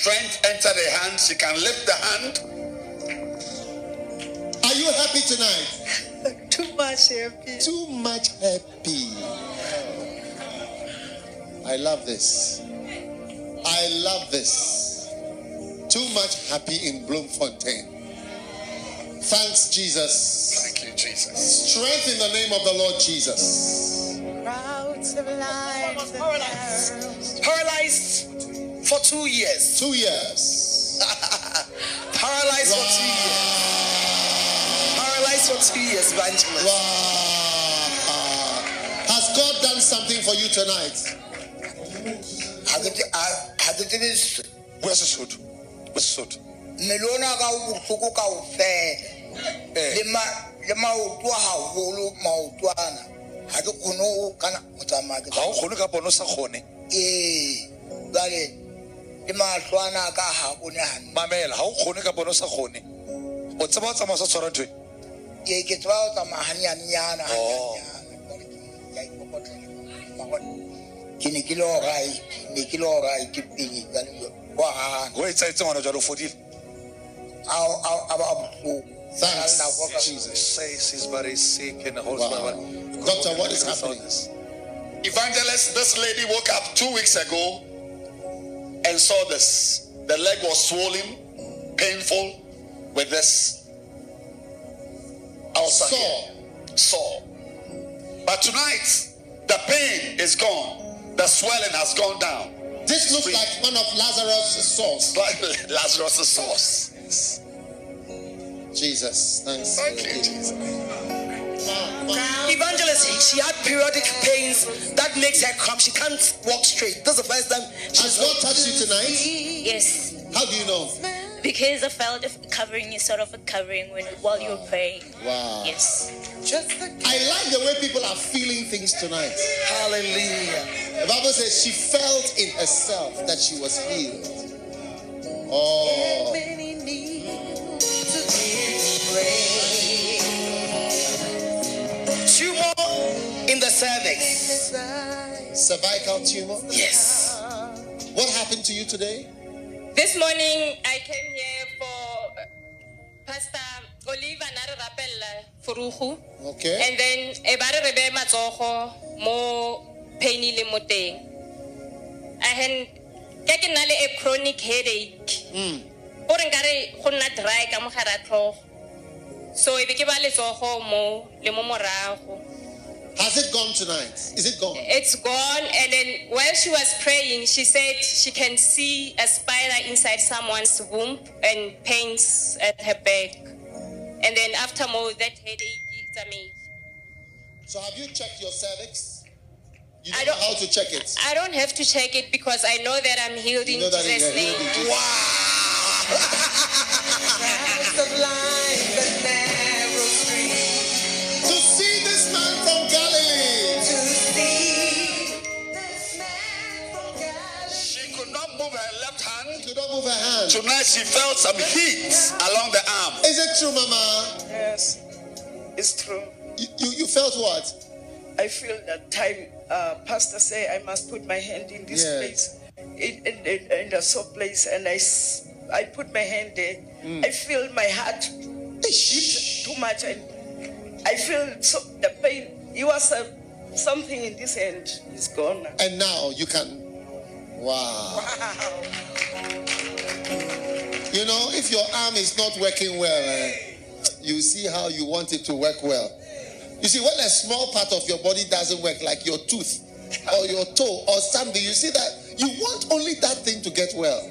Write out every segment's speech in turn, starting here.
Strength enter the hand. She can lift the hand. Are you happy tonight? Too much happy. Too much happy. I love this. I love this. Too much happy in Bloemfontein. Thanks, Jesus. Thank you, Jesus. Strength in the name of the Lord Jesus. Crowds of lives and arrows. Paralyzed for two years. Two years. Paralyzed for two years. Paralyzed for two years, evangelist. Wow. Has God done something for you tonight? ga ke tsebe s- Where's Sesotho? Where's Sesotho? mmele ona ka o ka o fela Eh. le ma- le maoto a haholo maotwana ga ke kgone go kana go tsamaya ke o kgone ka pono sa kgone ee jale le matlho ana a ka ha bone hantle mamela ga o kgone ka o sa kgone o tseba o tsamaya sa tshwara ntho e? ke tseba go tsamaya ganyanenyana Oh. ke ne ke le orai ne ke le orai ke pele wa gana o e tsaetse ngwana jalo o fodile a ba botlhoko Thanks, Jesus. says his body is sick and whole Wow. Doctor, what is happening? Evangelist, this lady woke up two weeks ago and saw this. The leg was swollen, painful with this ulcer Sore. here. Sore. But tonight, the pain is gone. The swelling has gone down. This looks like one of Lazarus' sores. Like Lazarus' sauce. Jesus. Thanks. Thank you, Jesus. Wow, wow. Evangelist, she had periodic pains that makes her cramp. She can't walk straight. This is the first time she's not touched you tonight? Yes, How do you know? because I felt a covering is sort of a covering when while you're praying. Wow. Yes. Just the I like the way people are feeling things tonight. hallelujah. The Bible says she felt in herself that she was healed. Oh, cervix. cervical tumor. Yes. What happened to you today? This morning I came here for uh, Pastor Oliver Nare Rapella Furuhu. Okay. And then e ba re re be matsogo mo pain le mo. I had ke ke na le a chronic headache. Mm. O re nkare go nna dry ka mo gare a tlhogo. So e be ke ba letsogo mo le mo morago. Has it gone tonight? Is it gone? It's gone. And then while she was praying, she said she can see a spider inside someone's womb and pains at her back. And then after more, that headache is amazing. So have you checked your cervix? You I don't know don't- how to check it. I don't have to check it because I know that I'm healed in You know that Jesus' name. in move her hand. Tonight she felt some heat along the arm. Is it true, Mama? Yes, it's true. You, you, you felt what? I feel that time uh, pastor say I must put my hand in this Yes. place, in, in, in, in the soft place, and I, I put my hand there. Mm. I feel my heart beat too much, and I feel so, the pain. It was a, something in this hand is gone. And now you can. Wow. You know, if your arm is not working well, eh, you see how you want it to work well. You see, when a small part of your body doesn't work, like your tooth or your toe or something, you see that you want only that thing to get well.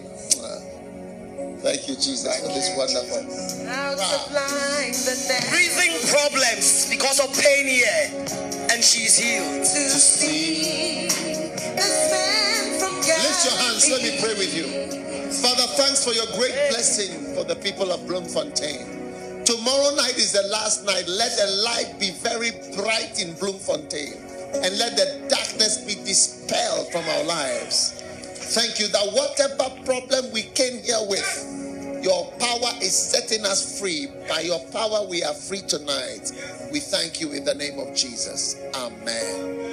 Thank you, Jesus, for this wonderful. Crowds of life and narrow Breathing problems because of pain here. And she's healed. to see let me pray with you. Father, thanks for your great blessing for the people of Bloemfontein. Tomorrow night is the last night. Let the light be very bright in Bloemfontein and let the darkness be dispelled from our lives. Thank you that whatever problem we came here with, your power is setting us free. By your power, we are free tonight. We thank you in the name of Jesus. Amen.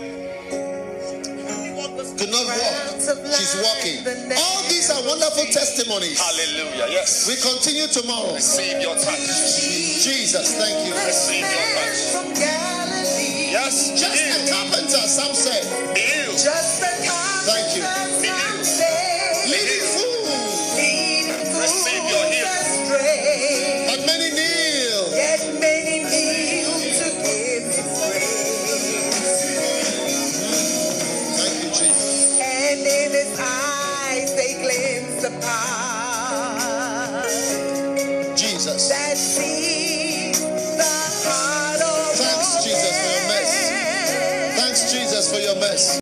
Walk the could not walk. She's walking. All these are wonderful testimonies. Hallelujah. Yes. We continue tomorrow. Receive your touch. Jesus, thank you. Receive your touch. Yes. Just a healed. Jesus. that sees the heart of Thanks, Jesus, for your man. Thanks, Jesus, for your mercy.